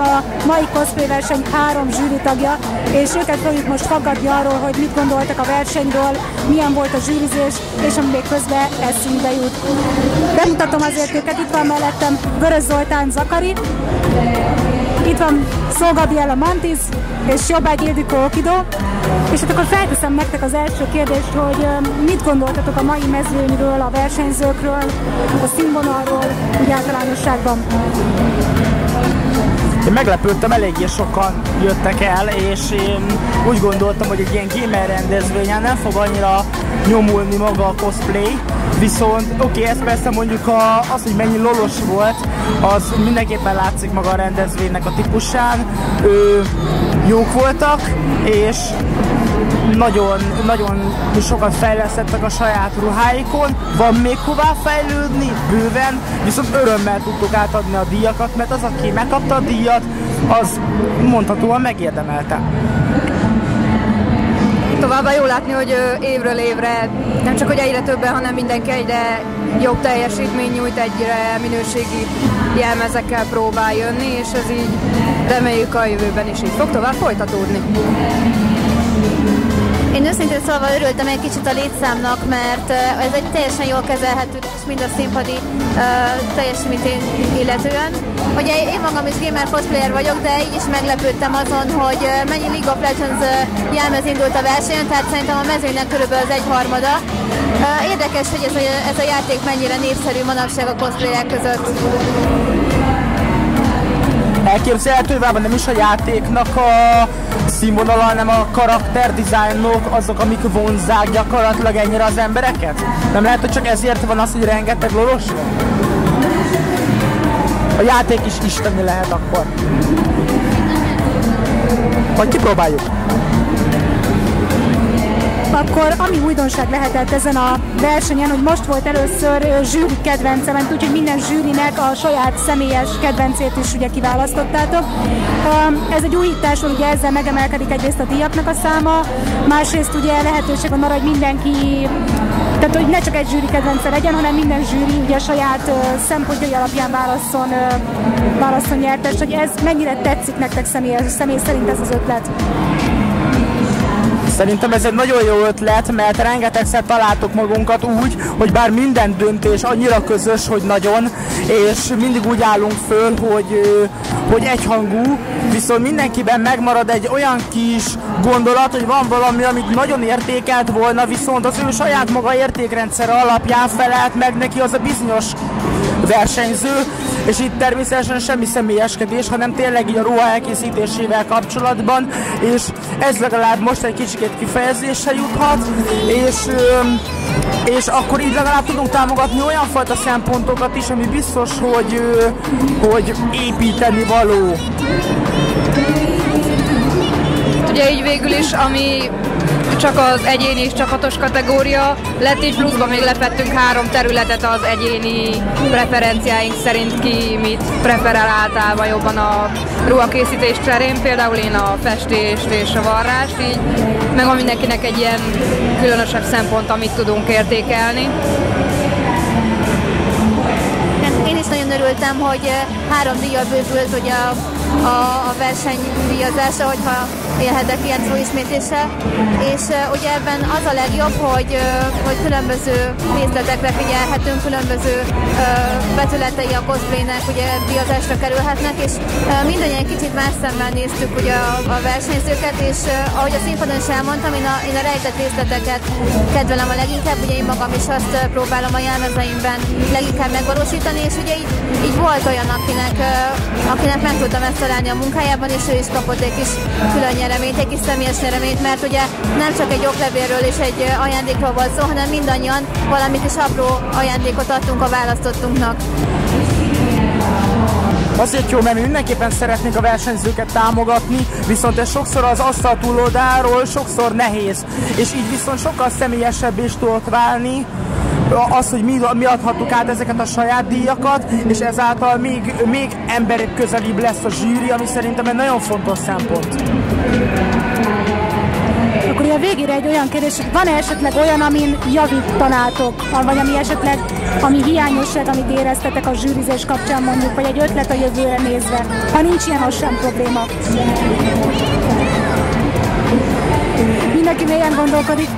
velem a mai cosplay verseny három zsűri tagja, és őket fogjuk most fogadni arról, hogy mit gondoltak a versenyről, milyen volt a zsűrizés, és ami még közben eszünkbe jut. Bemutatom azért őket, itt van mellettem Vörös Zoltán Zakari, itt van Szó Gabriela Mantis és Jobbágy Ildikó Okido, és hát akkor felteszem nektek az első kérdést, hogy mit gondoltatok a mai mezőnyről, a versenyzőkről, a színvonalról, úgy általánosságban? Én meglepődtem, eléggé sokan jöttek el, és én úgy gondoltam, hogy egy ilyen gamer rendezvényen nem fog annyira nyomulni maga a cosplay, viszont oké, okay, ez persze mondjuk a, az, hogy mennyi lolos volt, az mindenképpen látszik maga a rendezvénynek a típusán. Ő, jók voltak, és nagyon, nagyon sokat fejlesztettek a saját ruháikon, van még hová fejlődni, bőven, viszont örömmel tudtuk átadni a díjakat, mert az, aki megkapta a díjat, az mondhatóan megérdemelte. Továbbá jó látni, hogy évről évre nem csak hogy egyre többen, hanem mindenki egyre jobb teljesítmény nyújt, egyre minőségi jelmezekkel próbál jönni, és ez így reméljük a jövőben is így fog tovább folytatódni. Én őszintén szólva örültem egy kicsit a létszámnak, mert ez egy teljesen jól kezelhető, és mind a színpadi uh, teljesítményt illetően. Ugye én magam is gamer cosplayer vagyok, de így is meglepődtem azon, hogy mennyi League of Legends jelmez indult a versenyen, tehát szerintem a mezőnek körülbelül az egyharmada. Érdekes, hogy ez a, ez a játék mennyire népszerű manapság a cosplayek között elképzelhető, van nem is a játéknak a színvonala, hanem a karakterdizájnok azok, amik vonzák gyakorlatilag ennyire az embereket? Nem lehet, hogy csak ezért van az, hogy rengeteg lolos? A játék is isteni lehet akkor. Vagy kipróbáljuk akkor ami újdonság lehetett ezen a versenyen, hogy most volt először zsűri kedvencem, úgyhogy minden zsűrinek a saját személyes kedvencét is ugye kiválasztottátok. Ez egy újítás, ugye ezzel megemelkedik egyrészt a díjaknak a száma, másrészt ugye lehetőség van arra, hogy mindenki tehát, hogy ne csak egy zsűri kedvence legyen, hanem minden zsűri ugye saját uh, szempontjai alapján válasszon, uh, válasszon nyertes, hogy ez mennyire tetszik nektek személy, személy szerint ez az ötlet. Szerintem ez egy nagyon jó ötlet, mert rengetegszer találtuk magunkat úgy, hogy bár minden döntés annyira közös, hogy nagyon, és mindig úgy állunk föl, hogy, hogy egyhangú, viszont mindenkiben megmarad egy olyan kis gondolat, hogy van valami, amit nagyon értékelt volna, viszont az ő saját maga értékrendszer alapján felelt meg neki az a bizonyos versenyző, és itt természetesen semmi személyeskedés, hanem tényleg így a ruha elkészítésével kapcsolatban, és ez legalább most egy kicsit kifejezésre juthat, és és akkor így legalább tudunk támogatni olyan fajta szempontokat is, ami biztos, hogy, hogy építeni való. Ugye így végül is, ami csak az egyéni és csapatos kategória lett, így pluszban még lefettünk három területet az egyéni preferenciáink szerint ki mit preferál általában jobban a ruhakészítés terén, például én a festést és a varrást, így meg van mindenkinek egy ilyen különösebb szempont, amit tudunk értékelni. Én is nagyon örültem, hogy három díjjal bővült ugye a, a, a versenydíjazása, hogyha élhetek ilyen szó ismétéssel. És ugye ebben az a legjobb, hogy, hogy különböző részletekre figyelhetünk, különböző vetületei a cosplaynek ugye díjazásra kerülhetnek, és mindannyian kicsit más szemmel néztük ugye a, a versenyzőket, és ahogy a színpadon is elmondtam, én a, én a rejtett részleteket kedvelem a leginkább, ugye én magam is azt próbálom a jelmezeimben leginkább megvalósítani, és ugye így, így volt olyan, akinek, akinek meg tudtam ezt találni a munkájában, és ő is kapott egy kis külön nyereményt, egy kis személyes nyereményt, mert ugye nem csak egy oklevélről és egy ajándékról volt szó, hanem mindannyian valamit is apró ajándékot adtunk a választottunknak. Azért jó, mert mi mindenképpen szeretnénk a versenyzőket támogatni, viszont ez sokszor az asztal túloldáról sokszor nehéz, és így viszont sokkal személyesebb is tudott válni, az, hogy mi, mi adhattuk át ezeket a saját díjakat, és ezáltal még, még emberek közelibb lesz a zsűri, ami szerintem egy nagyon fontos szempont. Akkor a végére egy olyan kérdés, van-e esetleg olyan, amin javítanátok, vagy ami esetleg, ami hiányosság, amit éreztetek a zsűrizés kapcsán mondjuk, vagy egy ötlet a jövőre nézve. Ha nincs ilyen, az sem probléma. Mindenki mélyen gondolkodik.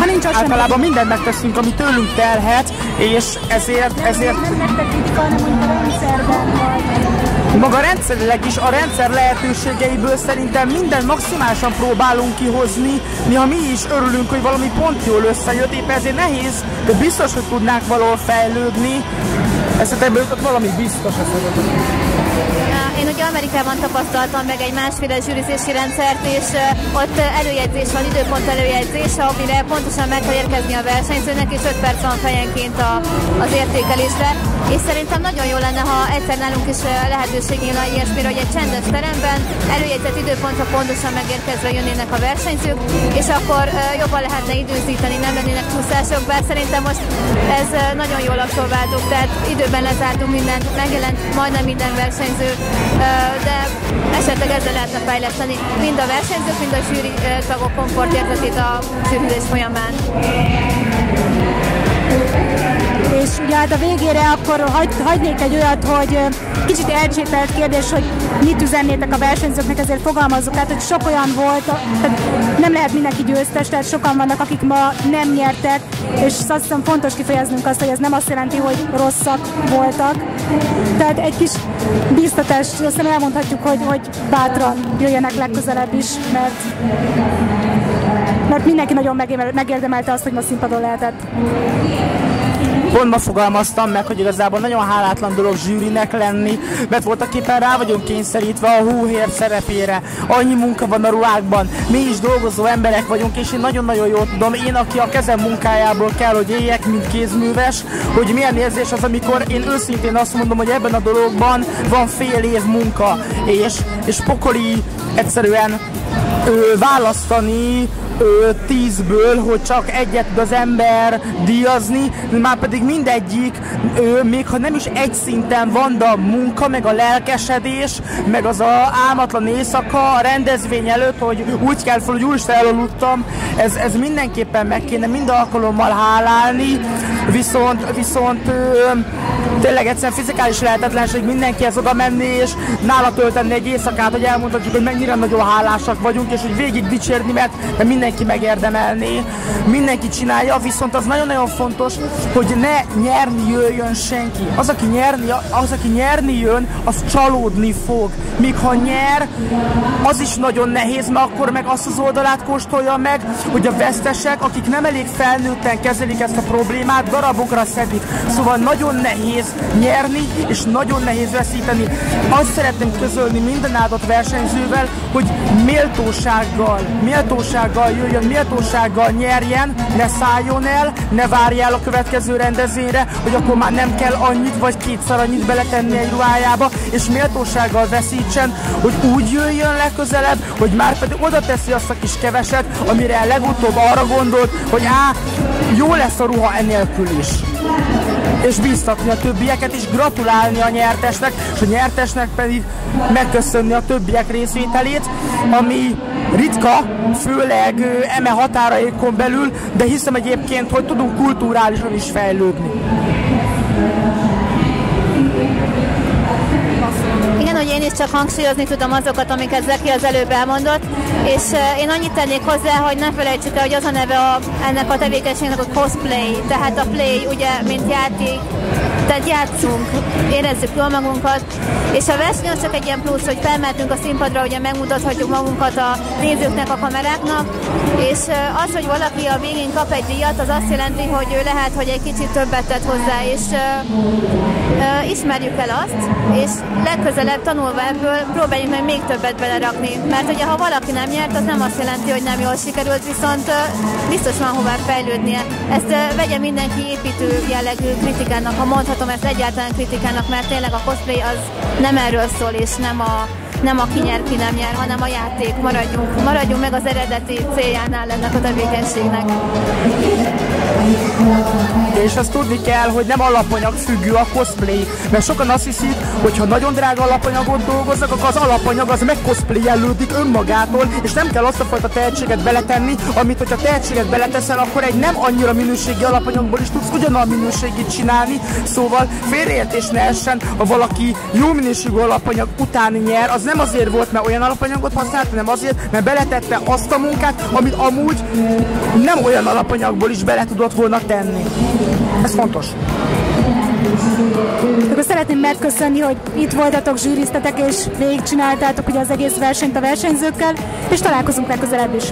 Ha nincs az Általában sem... mindent megteszünk, ami tőlünk telhet, és ezért... ezért... Nem nektek kritika, hanem mondjuk a rendszerben vagy. Maga rendszerileg is a rendszer lehetőségeiből szerintem minden maximálisan próbálunk kihozni, ha mi is örülünk, hogy valami pont jól összejött, épp ezért nehéz, de biztos, hogy tudnánk valahol fejlődni. Ezt ebből valami biztos ezt Amerikában tapasztaltam meg egy másféle zsűrizési rendszert, és ott előjegyzés van, időpont előjegyzés, amire pontosan meg kell érkezni a versenyzőnek, és 5 perc van fejenként a, az értékelésre. És szerintem nagyon jó lenne, ha egyszer nálunk is lehetőség nyílna ilyesmire, hogy egy csendes teremben előjegyzett időpontra pontosan megérkezve jönnének a versenyzők, és akkor jobban lehetne időzíteni, nem lennének csúszások, bár szerintem most ez nagyon jól abszolváltuk, tehát időben lezártunk mindent, megjelent majdnem minden versenyző, de esetleg ezzel lehetne fejleszteni mind a versenyzők, mind a zsűri tagok komfortérzetét a zsűrizés folyamán. És ugye hát a végére akkor hagy, hagynék egy olyat, hogy kicsit elcsépelt kérdés, hogy mit üzennétek a versenyzőknek, ezért fogalmazzuk át, hogy sok olyan volt, tehát nem lehet mindenki győztes, tehát sokan vannak, akik ma nem nyertek, és azt hiszem fontos kifejeznünk azt, hogy ez nem azt jelenti, hogy rosszak voltak. Tehát egy kis biztatást, azt elmondhatjuk, hogy, hogy bátran jöjjenek legközelebb is, mert mert mindenki nagyon megérdemelte azt, hogy ma színpadon lehetett pont ma fogalmaztam meg, hogy igazából nagyon hálátlan dolog zsűrinek lenni, mert voltak éppen rá vagyunk kényszerítve a hóhér szerepére. Annyi munka van a ruhákban, mi is dolgozó emberek vagyunk, és én nagyon-nagyon jól tudom, én, aki a kezem munkájából kell, hogy éljek, mint kézműves, hogy milyen érzés az, amikor én őszintén azt mondom, hogy ebben a dologban van fél év munka, és, és pokoli egyszerűen ö, választani tízből, hogy csak egyet az ember díjazni, már pedig mindegyik, ö, még ha nem is egy szinten van, de a munka, meg a lelkesedés, meg az a álmatlan éjszaka a rendezvény előtt, hogy úgy kell fel, hogy úristen elaludtam, ez, ez mindenképpen meg kéne mind alkalommal hálálni, viszont, viszont ö, tényleg egyszerűen fizikális lehetetlenség mindenkihez oda menni, és nála tölteni egy éjszakát, hogy elmondhatjuk, hogy mennyire nagyon hálásak vagyunk, és hogy végig dicsérni, mert, mindenki megérdemelné, mindenki csinálja, viszont az nagyon-nagyon fontos, hogy ne nyerni jöjjön senki. Az, aki nyerni, az, aki nyerni jön, az csalódni fog. Míg ha nyer, az is nagyon nehéz, mert akkor meg azt az oldalát kóstolja meg, hogy a vesztesek, akik nem elég felnőtten kezelik ezt a problémát, darabokra szedik. Szóval nagyon nehéz nyerni, és nagyon nehéz veszíteni. Azt szeretném közölni minden áldott versenyzővel, hogy méltósággal, méltósággal jöjjön, méltósággal nyerjen, ne szálljon el, ne várjál a következő rendezvényre, hogy akkor már nem kell annyit vagy kétszer annyit beletenni egy ruhájába, és méltósággal veszítsen, hogy úgy jöjjön legközelebb, hogy már pedig oda teszi azt a kis keveset, amire legutóbb arra gondolt, hogy á, jó lesz a ruha enélkül is és bíztatni a többieket, és gratulálni a nyertesnek, és a nyertesnek pedig megköszönni a többiek részvételét, ami ritka, főleg eme határaikon belül, de hiszem egyébként, hogy tudunk kulturálisan is fejlődni. Én is csak hangsúlyozni tudom azokat, amiket Zeki az előbb elmondott, és én annyit tennék hozzá, hogy ne felejtsük el, hogy az a neve a, ennek a tevékenységnek a cosplay, tehát a play, ugye, mint játék, tehát játszunk, érezzük jól magunkat, és a verseny az csak egy ilyen plusz, hogy felmehetünk a színpadra, ugye megmutathatjuk magunkat a nézőknek, a kameráknak, és az, hogy valaki a végén kap egy díjat, az azt jelenti, hogy ő lehet, hogy egy kicsit többet tett hozzá, és uh, uh, ismerjük el azt, és legközelebb tanulva ebből próbáljuk meg még többet belerakni, mert ugye ha valaki nem nyert, az nem azt jelenti, hogy nem jól sikerült, viszont biztos van hová fejlődnie. Ezt vegye mindenki építő jellegű kritikának, ha mondhatom ezt egyáltalán kritikának, mert tényleg a cosplay az nem erről szól, és nem a, nem a ki nyer, ki nem nyer, hanem a játék. Maradjunk, maradjunk meg az eredeti céljánál ennek a tevékenységnek. És azt tudni kell, hogy nem alapanyag függő a cosplay, mert sokan azt hiszik, hogy ha nagyon drága alapanyagot dolgoznak, akkor az alapanyag az megcosplayelődik önmagától, és nem kell azt a fajta tehetséget beletenni, amit hogyha tehetséget beleteszel, akkor egy nem annyira minőségi alapanyagból is tudsz ugyanolyan minőségét csinálni, szóval félreértés ne essen, ha valaki jó minőségű alapanyag után nyer, az nem azért volt, mert olyan alapanyagot használt, hanem azért, mert beletette azt a munkát, amit amúgy nem olyan alapanyagból is bele tudott volna tenni. Ez fontos. Akkor szeretném megköszönni, hogy itt voltatok, zsűriztetek és végigcsináltátok ugye az egész versenyt a versenyzőkkel, és találkozunk legközelebb is.